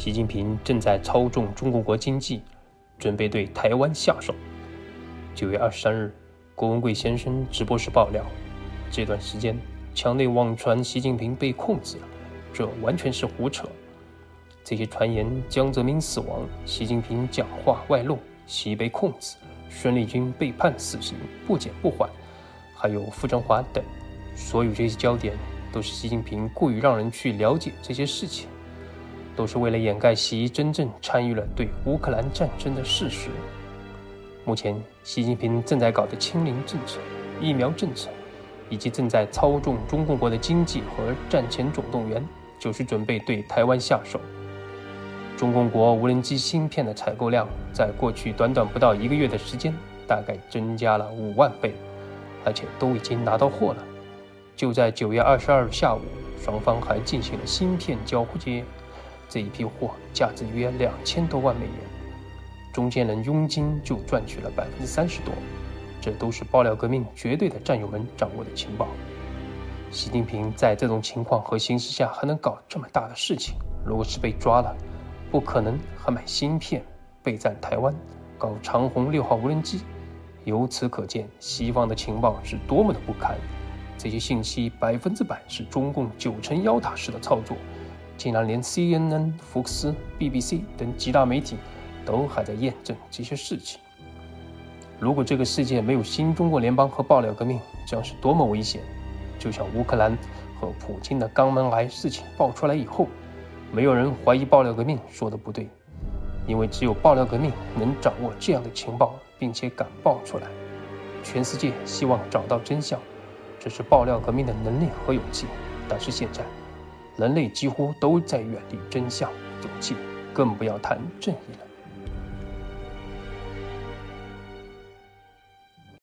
习近平正在操纵中国国经济，准备对台湾下手。九月二十三日，郭文贵先生直播时爆料，这段时间墙内网传习近平被控制了，这完全是胡扯。这些传言，江泽民死亡，习近平讲话外露，习被控制，孙立军被判死刑不减不缓，还有傅政华等，所有这些焦点都是习近平故意让人去了解这些事情。都是为了掩盖习真正参与了对乌克兰战争的事实。目前，习近平正在搞的清零政策、疫苗政策，以及正在操纵中共国的经济和战前总动员，就是准备对台湾下手。中共国无人机芯片的采购量，在过去短短不到一个月的时间，大概增加了五万倍，而且都已经拿到货了。就在九月二十二日下午，双方还进行了芯片交接。这一批货价值约两千多万美元，中间人佣金就赚取了百分之三十多，这都是爆料革命绝对的战友们掌握的情报。习近平在这种情况和形势下还能搞这么大的事情，如果是被抓了，不可能还买芯片备战台湾，搞长虹六号无人机。由此可见，西方的情报是多么的不堪。这些信息百分之百是中共九层妖塔式的操作。竟然连 CNN、福克斯、BBC 等几大媒体都还在验证这些事情。如果这个世界没有新中国联邦和爆料革命，将是多么危险！就像乌克兰和普京的肛门癌事情爆出来以后，没有人怀疑爆料革命说的不对，因为只有爆料革命能掌握这样的情报，并且敢爆出来。全世界希望找到真相，这是爆料革命的能力和勇气。但是现在。人类几乎都在远离真相，勇气，更不要谈正义了。